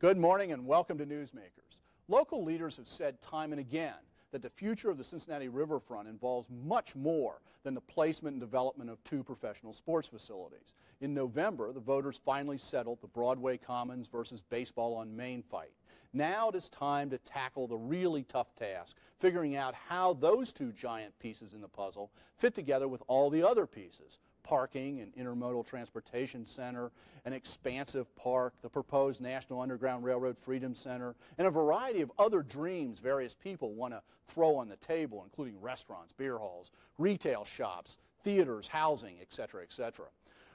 Good morning and welcome to Newsmakers. Local leaders have said time and again that the future of the Cincinnati riverfront involves much more than the placement and development of two professional sports facilities. In November, the voters finally settled the Broadway Commons versus Baseball on Main fight. Now it is time to tackle the really tough task, figuring out how those two giant pieces in the puzzle fit together with all the other pieces parking, an intermodal transportation center, an expansive park, the proposed National Underground Railroad Freedom Center, and a variety of other dreams various people want to throw on the table, including restaurants, beer halls, retail shops, theaters, housing, etc., etc.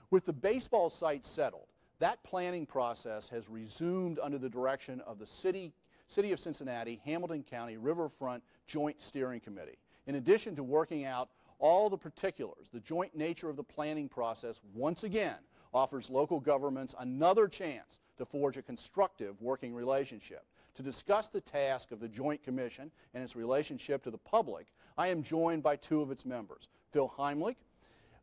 With the baseball site settled, that planning process has resumed under the direction of the City, City of Cincinnati, Hamilton County Riverfront Joint Steering Committee. In addition to working out all the particulars, the joint nature of the planning process once again offers local governments another chance to forge a constructive working relationship. To discuss the task of the Joint Commission and its relationship to the public, I am joined by two of its members. Phil Heimlich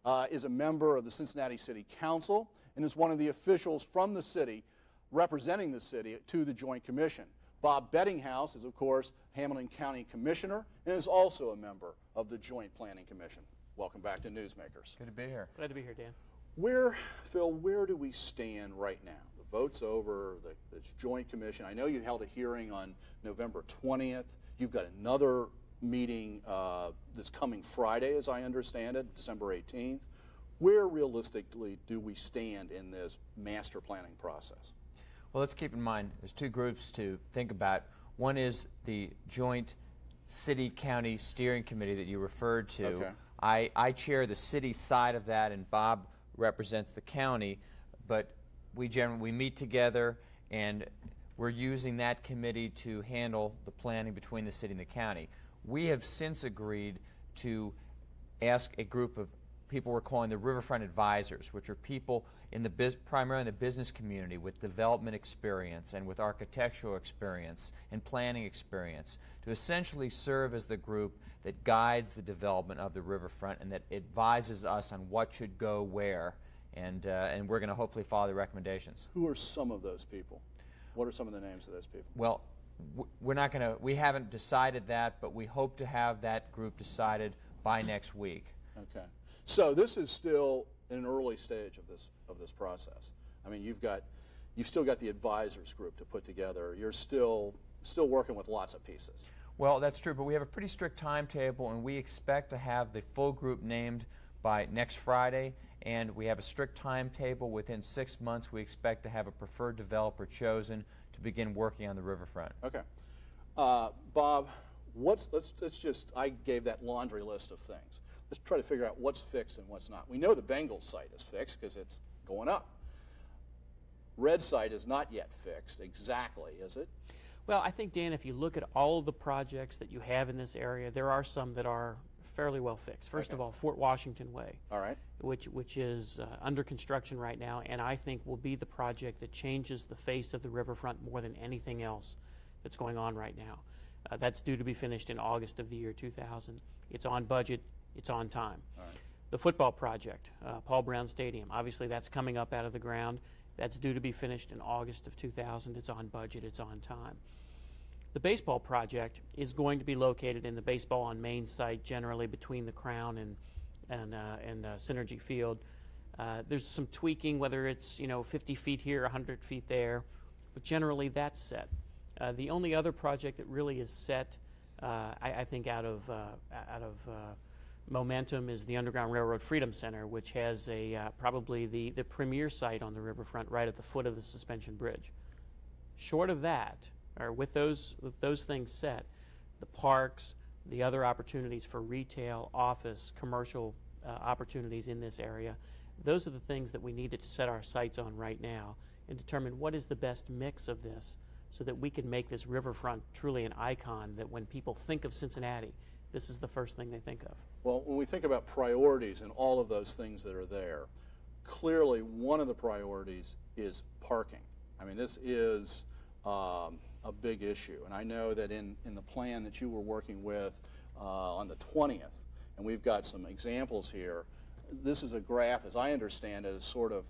uh, is a member of the Cincinnati City Council and is one of the officials from the city representing the city to the Joint Commission. Bob Bedinghaus is, of course, Hamilton County Commissioner and is also a member of the Joint Planning Commission. Welcome back to Newsmakers. Good to be here. Glad to be here, Dan. Where, Phil, where do we stand right now? The vote's over, the, the Joint Commission. I know you held a hearing on November 20th. You've got another meeting uh, this coming Friday, as I understand it, December 18th. Where realistically do we stand in this master planning process? Well, let's keep in mind there's two groups to think about. One is the joint city county steering committee that you referred to. Okay. I, I chair the city side of that, and Bob represents the county. But we generally we meet together, and we're using that committee to handle the planning between the city and the county. We have since agreed to ask a group of people we're calling the Riverfront Advisors, which are people in the biz, primarily in the business community with development experience and with architectural experience and planning experience, to essentially serve as the group that guides the development of the riverfront and that advises us on what should go where. And, uh, and we're going to hopefully follow the recommendations. Who are some of those people? What are some of the names of those people? Well, we're not going to, we haven't decided that, but we hope to have that group decided by next week. Okay. So this is still an early stage of this of this process. I mean, you've got you've still got the advisors group to put together. You're still still working with lots of pieces. Well, that's true, but we have a pretty strict timetable, and we expect to have the full group named by next Friday. And we have a strict timetable. Within six months, we expect to have a preferred developer chosen to begin working on the riverfront. Okay, uh, Bob, what's let's let's just I gave that laundry list of things let's try to figure out what's fixed and what's not. We know the Bengals site is fixed because it's going up. Red site is not yet fixed exactly, is it? Well, I think, Dan, if you look at all of the projects that you have in this area, there are some that are fairly well fixed. First Okay. of all, Fort Washington Way, All right. which which is uh, under construction right now, and I think will be the project that changes the face of the riverfront more than anything else that's going on right now. Uh, that's due to be finished in August of the year 2000. It's on budget. It's on time. All right. The football project, uh, Paul Brown Stadium, obviously that's coming up out of the ground. That's due to be finished in August of 2000. It's on budget. It's on time. The baseball project is going to be located in the baseball on Main site, generally between the Crown and and uh, and uh, Cinergy Field. Uh, there's some tweaking, whether it's you know 50 feet here, 100 feet there, but generally that's set. Uh, the only other project that really is set, uh, I, I think, out of uh, out of uh, momentum is the Underground Railroad Freedom Center, which has a uh, probably the the premier site on the riverfront, right at the foot of the suspension bridge. Short of that, or with those with those things set, the parks, the other opportunities for retail, office, commercial uh, opportunities in this area, those are the things that we need to set our sights on right now and determine what is the best mix of this so that we can make this riverfront truly an icon that when people think of Cincinnati, this is the first thing they think of. Well, when we think about priorities and all of those things that are there, clearly one of the priorities is parking. I mean, this is um, a big issue. And I know that in, in the plan that you were working with uh, on the 20th, and we've got some examples here, this is a graph, as I understand it, is sort of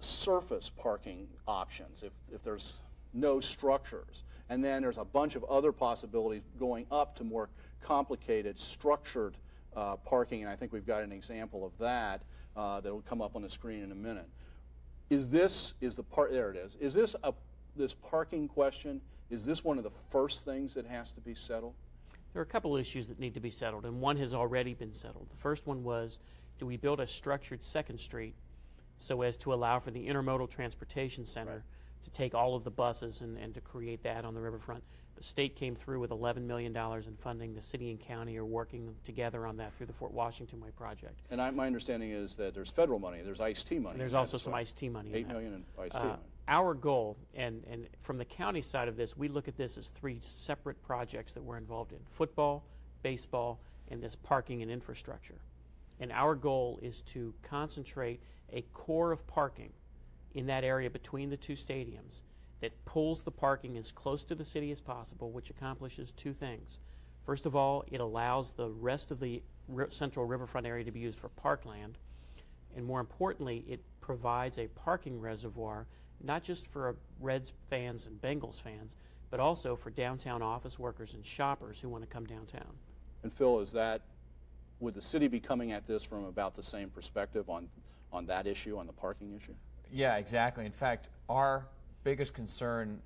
surface parking options. If, if there's no structures. And then there's a bunch of other possibilities going up to more complicated, structured uh, parking, and I think we've got an example of that uh, that will come up on the screen in a minute. Is this, is the part, there it is, is this a, this parking question, is this one of the first things that has to be settled? There are a couple issues that need to be settled, and one has already been settled. The first one was do we build a structured second street so as to allow for the intermodal transportation center Right. To take all of the buses and, and to create that on the riverfront? The state came through with $11 million in funding. The city and county are working together on that through the Fort Washington Way project. And I, my understanding is that there's federal money, there's ISTEA money. And there's also some well. ISTEA money. Eight million in ISTEA Uh, money. Our goal, and, and from the county side of this, we look at this as three separate projects that we're involved in football, baseball, and this parking and infrastructure. And our goal is to concentrate a core of parking in that area between the two stadiums that pulls the parking as close to the city as possible, which accomplishes two things. First of all, it allows the rest of the central riverfront area to be used for parkland. And more importantly, it provides a parking reservoir, not just for Reds fans and Bengals fans, but also for downtown office workers and shoppers who want to come downtown. And Phil, is that, would the city be coming at this from about the same perspective on, on that issue, on the parking issue? Yeah, exactly. In fact, our biggest concern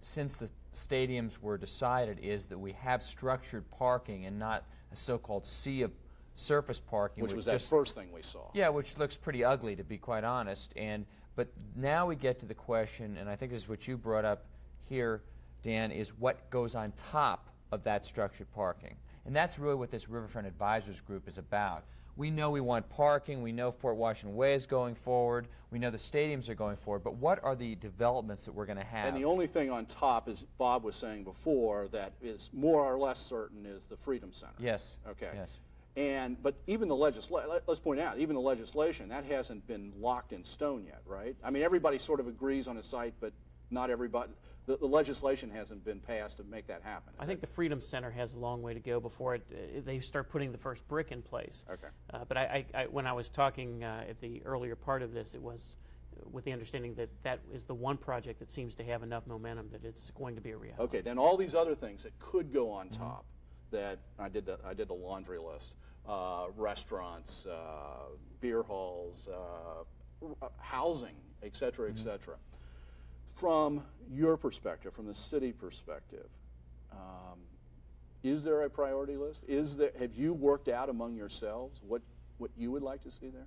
since the stadiums were decided is that we have structured parking and not a so-called sea of surface parking, Which was that just first thing we saw. yeah, which looks pretty ugly to be quite honest. And but now we get to the question, and I think this is what you brought up here, Dan, is what goes on top of that structured parking, and that's really what this Riverfront Advisors Group is about. We know we want parking. We know Fort Washington Way is going forward. We know the stadiums are going forward. But what are the developments that we're going to have? And the only thing on top, as Bob was saying before, that is more or less certain is the Freedom Center. yes. Okay. Yes. And, but even the legislation, let's point out, even the legislation, that hasn't been locked in stone yet, right? I mean, everybody sort of agrees on a site, but not everybody, the, the legislation hasn't been passed to make that happen. I think it? the Freedom Center has a long way to go before it, uh, they start putting the first brick in place. Okay. Uh, but I, I, I, when I was talking uh, at the earlier part of this, it was with the understanding that that is the one project that seems to have enough momentum that it's going to be a reality. Okay, then all these other things that could go on top, that I did the I did the laundry list: uh, restaurants, uh, beer halls, uh, r- housing, et cetera, et cetera. From your perspective, from the city perspective, um, is there a priority list? Is there? Have you worked out among yourselves what what you would like to see there?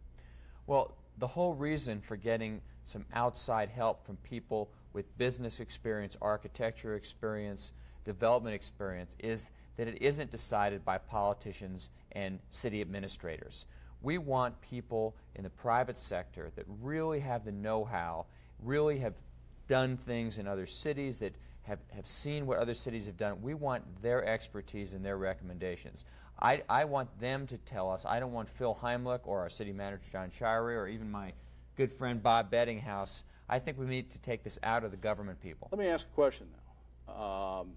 Well, the whole reason for getting some outside help from people with business experience, architecture experience, development experience is that it isn't decided by politicians and city administrators. We want people in the private sector that really have the know how, really have done things in other cities, that have, have seen what other cities have done. We want their expertise and their recommendations. I, I want them to tell us. I don't want Phil Heimlich or our city manager John Shirey or even my good friend Bob Bedinghaus. I think we need to take this out of the government people. Let me ask a question now. Um,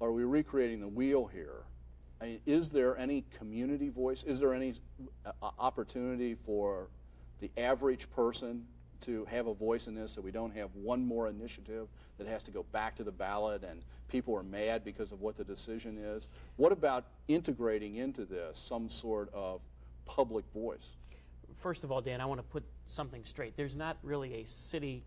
are we recreating the wheel here? I mean, is there any community voice? Is there any uh, opportunity for the average person to have a voice in this so we don't have one more initiative that has to go back to the ballot and people are mad because of what the decision is? What about integrating into this some sort of public voice? First of all, Dan, I want to put something straight. There's not really a city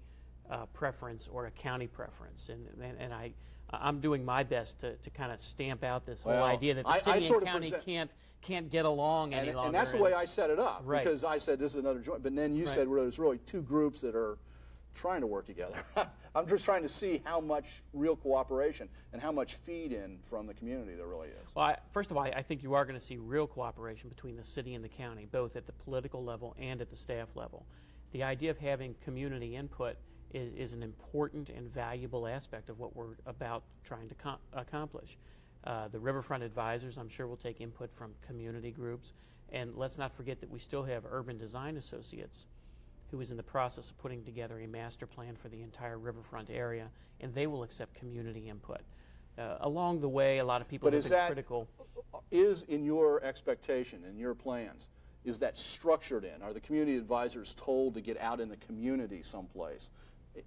uh, preference or a county preference, and and, and I. I'm doing my best to, to kind of stamp out this whole idea that the I- I city sort and of county can't can't get along any and, longer. and that's the way I set it up Right. because I said this is another joint. But then you Right. said well, there's really two groups that are trying to work together. I'm just trying to see how much real cooperation and how much feed in from the community there really is. Well, I, first of all, I, I think you are going to see real cooperation between the city and the county, both at the political level and at the staff level. The idea of having community input is, is an important and valuable aspect of what we're about trying to com- accomplish. Uh, the Riverfront Advisors, I'm sure, will take input from community groups. And let's not forget that we still have Urban Design Associates, who is in the process of putting together a master plan for the entire riverfront area, and they will accept community input. Uh, along the way, a lot of people But have is been that critical. is in your expectation in your plans? Is that structured in? Are the community advisors told to get out in the community someplace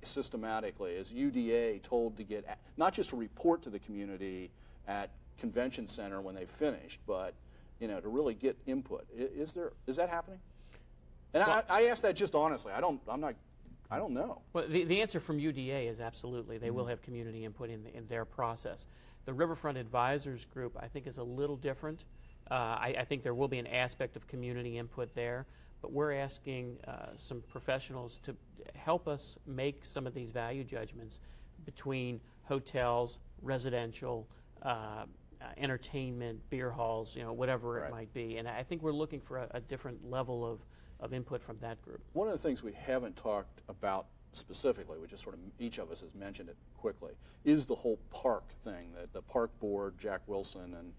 systematically? Is UDA told to get, not just to report to the community at convention center when they've finished, but, you know, to really get input? Is there, is that happening? And I, I ask that just honestly. I don't, I'm not, I don't know. Well, the, the answer from UDA is absolutely. They will have community input in, in their process. The Riverfront Advisors Group, I think, is a little different. Uh, I, I think there will be an aspect of community input there, but we're asking uh, some professionals to help us make some of these value judgments between hotels, residential, uh, uh, entertainment, beer halls, you know, whatever Right. it might be. And I think we're looking for a, a different level of, of input from that group. One of the things we haven't talked about specifically, which is sort of each of us has mentioned it quickly, is the whole park thing that the park board, Jack Wilson and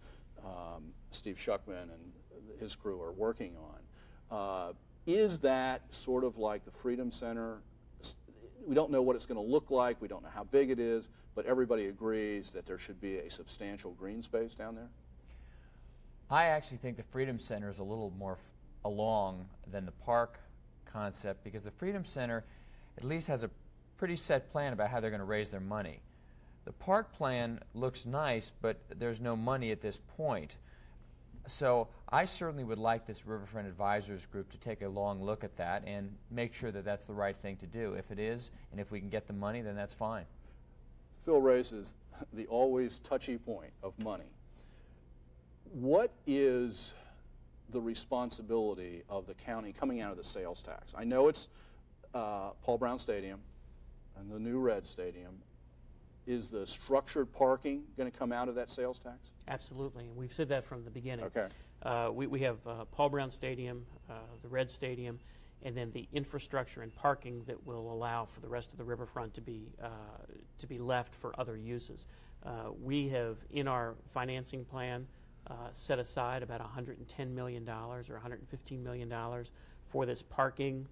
um, Steve Schuckman and his crew are working on. Uh, is that sort of like the Freedom Center? We don't know what it's going to look like. We don't know how big it is, but everybody agrees that there should be a substantial green space down there. I actually think the Freedom Center is a little more along than the park concept because the Freedom Center at least has a pretty set plan about how they're going to raise their money. The park plan looks nice, but there's no money at this point. So I certainly would like this Riverfront Advisors Group to take a long look at that and make sure that that's the right thing to do. If it is, and if we can get the money, then that's fine. Phil raises the always touchy point of money. What is the responsibility of the county coming out of the sales tax? I know it's uh, Paul Brown Stadium and the new Red Stadium. Is the structured parking going to come out of that sales tax? Absolutely, we've said that from the beginning. Okay. Uh, we, we have uh, Paul Brown Stadium, uh, the Red Stadium, and then the infrastructure and parking that will allow for the rest of the riverfront to be uh, to be left for other uses. Uh, we have in our financing plan uh, set aside about 110 million dollars or 115 million dollars for this parking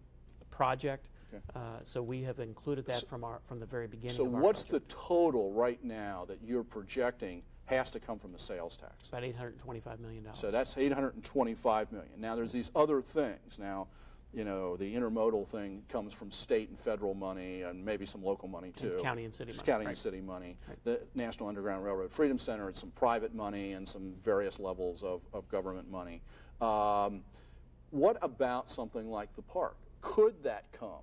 project. Okay. Uh, so we have included that from our from the very beginning. So of our what's budget. the total right now that you're projecting has to come from the sales tax? about 825 million dollars. So that's 825 million. Now there's these other things. Now, you know, the intermodal thing comes from state and federal money and maybe some local money too. county and city money, County right. and city money. The National Underground Railroad Freedom Center and some private money and some various levels of, of government money. Um, what about something like the park? Could that come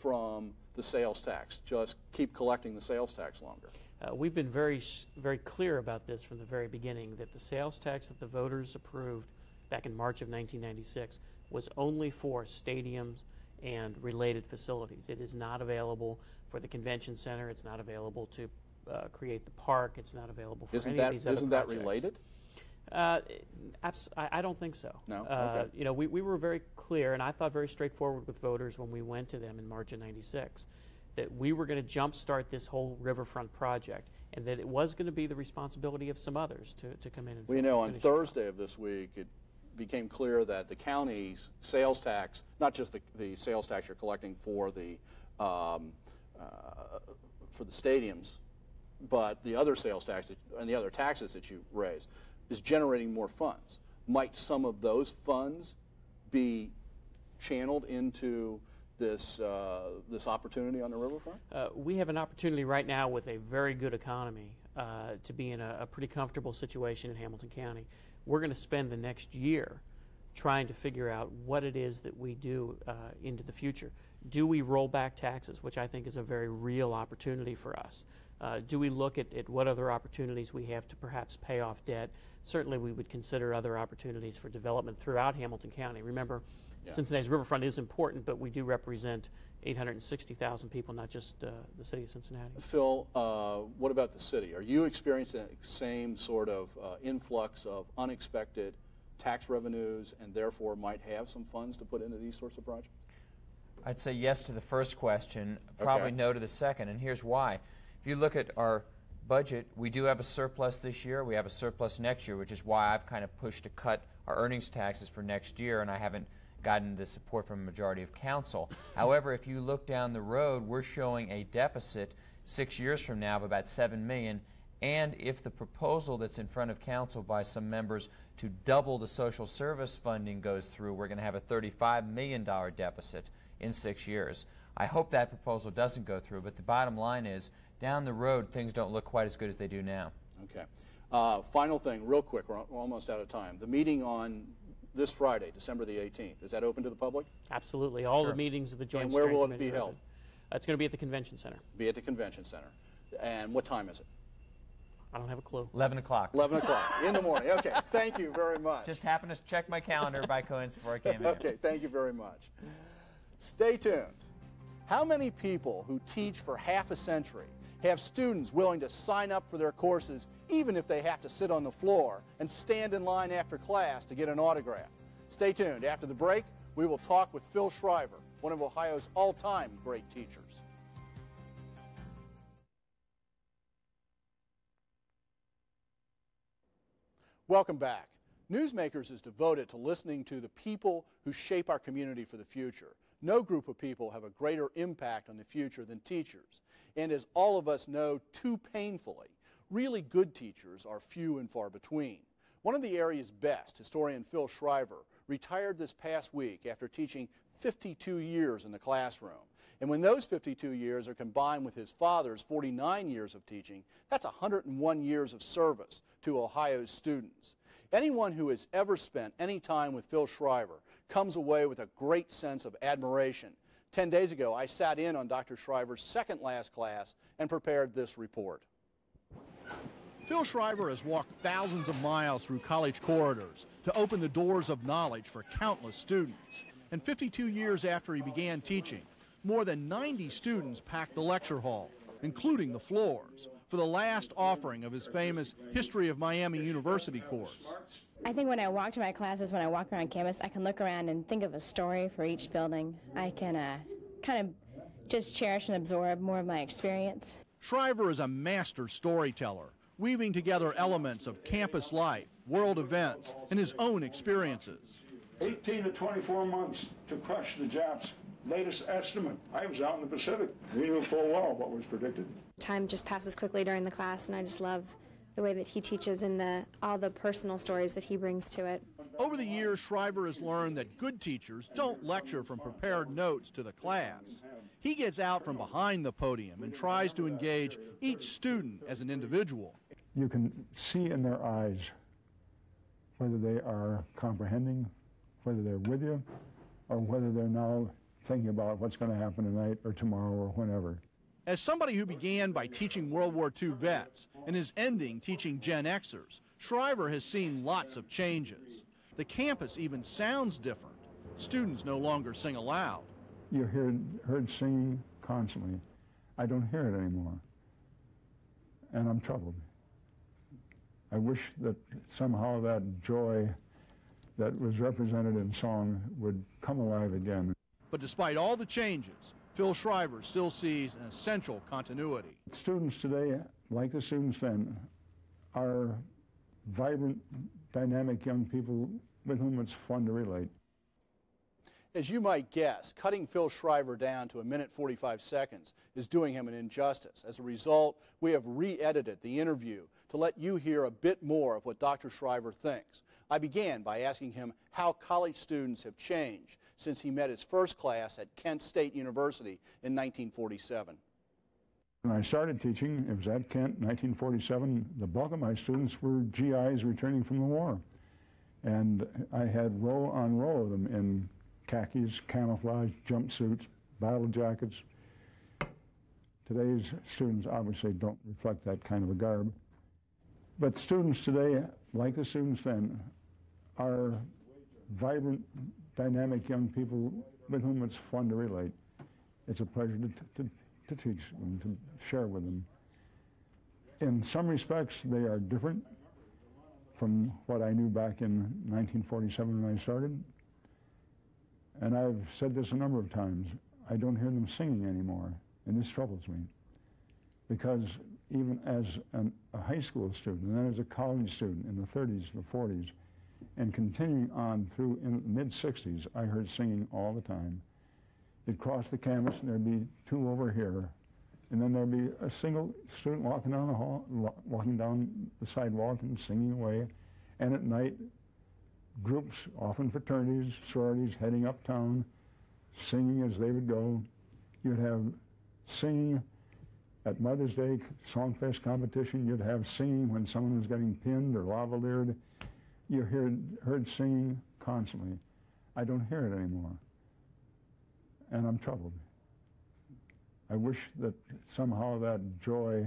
from the sales tax? Just keep collecting the sales tax longer. Uh, we've been very, very clear about this from the very beginning that the sales tax that the voters approved back in March of 1996 was only for stadiums and related facilities. It is not available for the convention center. It's not available to uh, create the park. It's not available for Isn't any that, of these other isn't that projects. related? Uh, abs- I, I don't think so. No? Uh, Okay. You know, we, we were very clear, and I thought very straightforward with voters when we went to them in March of '96, that we were going to jumpstart this whole riverfront project, and that it was going to be the responsibility of some others to, to come in and. Well, you know, on finish the job. Thursday of this week, it became clear that the county's sales tax, not just the, the sales tax you're collecting for the um, uh, for the stadiums, but the other sales tax and the other taxes that you raise, is generating more funds. Might some of those funds be channeled into this uh, this opportunity on the riverfront? Uh, we have an opportunity right now with a very good economy uh, to be in a, a pretty comfortable situation in Hamilton County. We're going to spend the next year trying to figure out what it is that we do uh, into the future. Do we roll back taxes, which I think is a very real opportunity for us? Uh, do we look at, at what other opportunities we have to perhaps pay off debt? Certainly, we would consider other opportunities for development throughout Hamilton County. Remember, Yeah. Cincinnati's riverfront is important, but we do represent 860,000 people, not just uh, the city of Cincinnati. Phil, uh, what about the city? Are you experiencing the same sort of uh, influx of unexpected tax revenues and therefore might have some funds to put into these sorts of projects? I'd say yes to the first question, probably Okay. no to the second, and here's why. If you look at our budget, we do have a surplus this year, we have a surplus next year, which is why I've kind of pushed to cut our earnings taxes for next year, and I haven't gotten the support from a majority of council. However, if you look down the road, we're showing a deficit six years from now of about seven million, and if the proposal that's in front of council by some members to double the social service funding goes through, we're going to have a $35 million deficit in six years. I hope that proposal doesn't go through, but the bottom line is down the road, things don't look quite as good as they do now. Okay. Uh, final thing, real quick, we're, we're almost out of time. The meeting on this Friday, December the 18th, is that open to the public? Absolutely. All Sure. the meetings of the Joint And where will it be held? It's going to be at the convention center. Be at the convention center. And what time is it? I don't have a clue. 11 o'clock. 11 o'clock in the morning. Okay, thank you very much. Just happened to check my calendar by coincidence before I came in. Okay, thank you very much. Stay tuned. How many people who teach for half a century have students willing to sign up for their courses even if they have to sit on the floor and stand in line after class to get an autograph? Stay tuned. After the break, we will talk with Phil Shriver, one of Ohio's all-time great teachers. Welcome back. Newsmakers is devoted to listening to the people who shape our community for the future. No group of people have a greater impact on the future than teachers. And as all of us know too painfully, really good teachers are few and far between. One of the area's best, historian Phil Shriver, retired this past week after teaching 52 years in the classroom. And when those 52 years are combined with his father's 49 years of teaching, that's 101 years of service to Ohio's students. Anyone who has ever spent any time with Phil Shriver comes away with a great sense of admiration. Ten days ago, I sat in on Dr. Shriver's second last class and prepared this report. Phil Shriver has walked thousands of miles through college corridors to open the doors of knowledge for countless students. And 52 years after he began teaching, more than 90 students packed the lecture hall, including the floors, for the last offering of his famous History of Miami University course. I think when I walk to my classes, when I walk around campus, I can look around and think of a story for each building. I can uh, kind of just cherish and absorb more of my experience. Shriver is a master storyteller, weaving together elements of campus life, world events, and his own experiences. 18 to 24 months to crush the Japs. Latest estimate, I was out in the Pacific. We knew full well what was predicted. time just passes quickly during the class, and I just love the way that he teaches and the all the personal stories that he brings to it. Over the years, Shriver has learned that good teachers don't lecture from prepared notes to the class. He gets out from behind the podium and tries to engage each student as an individual. you can see in their eyes whether they are comprehending, whether they're with you, or whether they're now thinking about what's going to happen tonight or tomorrow or whenever. As somebody who began by teaching World War II vets and is ending teaching Gen Xers, Shriver has seen lots of changes. The campus even sounds different. Students no longer sing aloud. You hear, heard singing constantly. I don't hear it anymore. And I'm troubled. I wish that somehow that joy that was represented in song would come alive again. But despite all the changes, Phil Shriver still sees an essential continuity. Students today, like the students then, are vibrant, dynamic young people with whom it's fun to relate. As you might guess, cutting Phil Shriver down to a minute 45 seconds is doing him an injustice. As a result, we have re edited the interview to let you hear a bit more of what Dr. Shriver thinks. I began by asking him how college students have changed since he met his first class at Kent State University in 1947. When I started teaching, it was at Kent, 1947. The bulk of my students were GIs returning from the war. And I had row on row of them in khakis, camouflage, jumpsuits, battle jackets. Today's students obviously don't reflect that kind of a garb. But students today, like the students then, are vibrant, dynamic young people with whom it's fun to relate. It's a pleasure to, to, to teach them, to share with them. In some respects, they are different from what I knew back in 1947 when I started. And I've said this a number of times. I don't hear them singing anymore, and this troubles me. Because even as an, a high school student, and then as a college student in the 30s, the 40s, and continuing on through in the mid 60s, I heard singing all the time. You'd cross the campus, and there'd be two over here, and then there'd be a single student walking down the hall, walking down the sidewalk and singing away. And at night, groups, often fraternities, sororities, heading uptown, singing as they would go. You'd have singing at Mother's Day Songfest competition. You'd have singing when someone was getting pinned or lavaliered. You heard, heard singing constantly. I don't hear it anymore. And I'm troubled. I wish that somehow that joy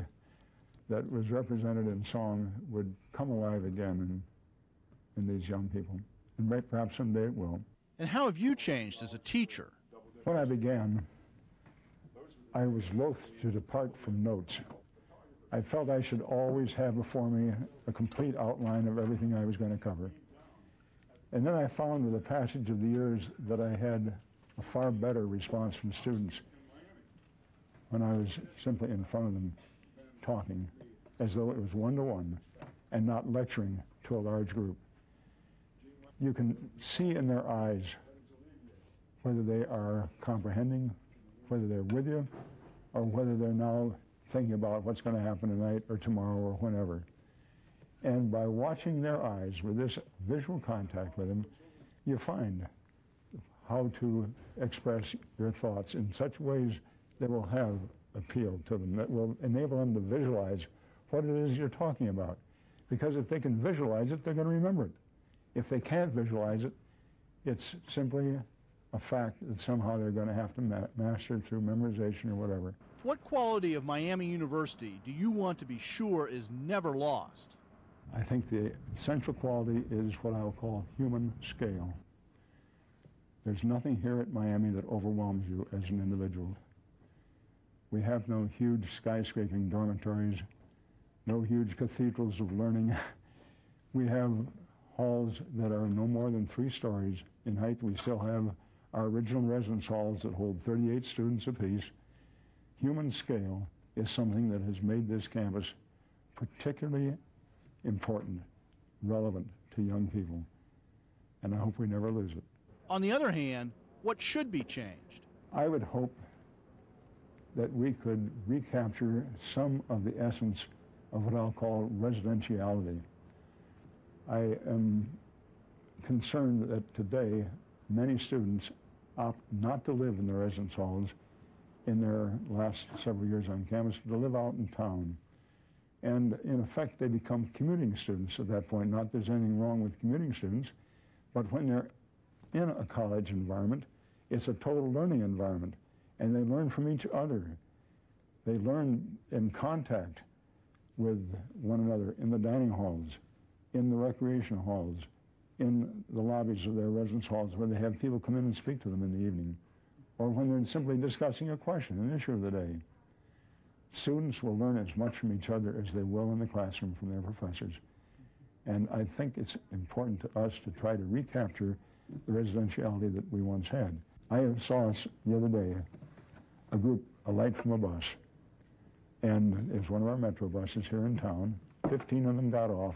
that was represented in song would come alive again in, in these young people. And perhaps someday it will. And how have you changed as a teacher? When I began, I was loath to depart from notes. I felt I should always have before me a complete outline of everything I was going to cover. And then I found with the passage of the years that I had a far better response from students when I was simply in front of them talking as though it was one to one and not lecturing to a large group. You can see in their eyes whether they are comprehending, whether they're with you, or whether they're now thinking about what's going to happen tonight or tomorrow or whenever. And by watching their eyes with this visual contact with them, you find how to express your thoughts in such ways that will have appeal to them, that will enable them to visualize what it is you're talking about. Because if they can visualize it, they're going to remember it. If they can't visualize it, it's simply a fact that somehow they're going to have to ma master through memorization or whatever. What quality of Miami University do you want to be sure is never lost? I think the essential quality is what I'll call human scale. There's nothing here at Miami that overwhelms you as an individual. We have no huge skyscraping dormitories, no huge cathedrals of learning. we have halls that are no more than three stories in height. We still have our original residence halls that hold 38 students apiece. Human scale is something that has made this campus particularly important, relevant to young people. And I hope we never lose it. On the other hand, what should be changed? I would hope that we could recapture some of the essence of what I'll call residentiality. I am concerned that today many students opt not to live in the residence halls in their last several years on campus, to live out in town. And in effect, they become commuting students at that point. Not there's anything wrong with commuting students, but when they're in a college environment, it's a total learning environment. And they learn from each other. They learn in contact with one another in the dining halls, in the recreation halls, in the lobbies of their residence halls where they have people come in and speak to them in the evening, or when they're simply discussing a question, an issue of the day. Students will learn as much from each other as they will in the classroom from their professors. And I think it's important to us to try to recapture the residentiality that we once had. I saw us the other day, a group alight from a bus, and it was one of our metro buses here in town. 15 of them got off,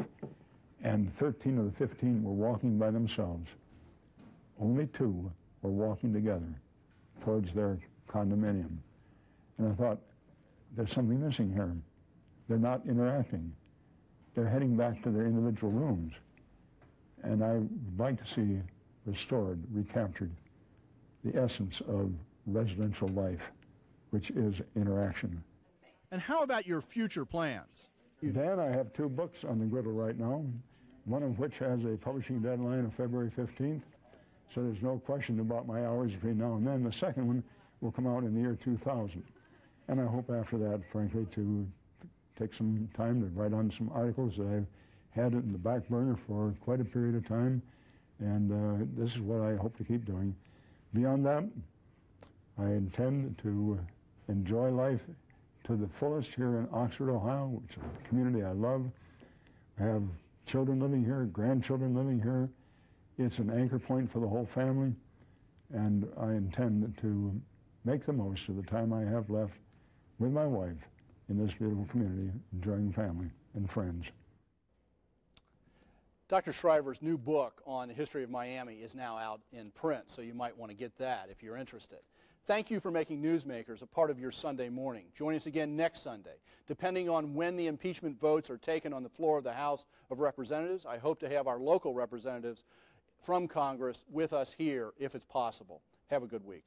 and 13 of the 15 were walking by themselves. Only two were walking together towards their condominium. And I thought, there's something missing here. They're not interacting. They're heading back to their individual rooms. And I would like to see restored, recaptured, the essence of residential life, which is interaction. And how about your future plans? Dan, I have two books on the griddle right now, one of which has a publishing deadline of February 15th, so there's no question about my hours between now and then. The second one will come out in the year 2000. And I hope after that, frankly, to take some time to write on some articles that I've had in the back burner for quite a period of time. And uh, this is what I hope to keep doing. Beyond that, I intend to enjoy life to the fullest here in Oxford, Ohio, which is a community I love. I have children living here, grandchildren living here. It's an anchor point for the whole family, and I intend to make the most of the time I have left with my wife in this beautiful community, enjoying family and friends. Dr. Shriver's new book on the history of Miami is now out in print, so you might want to get that if you're interested. Thank you for making Newsmakers a part of your Sunday morning. Join us again next Sunday. Depending on when the impeachment votes are taken on the floor of the House of Representatives, I hope to have our local representatives from Congress with us here if it's possible. Have a good week.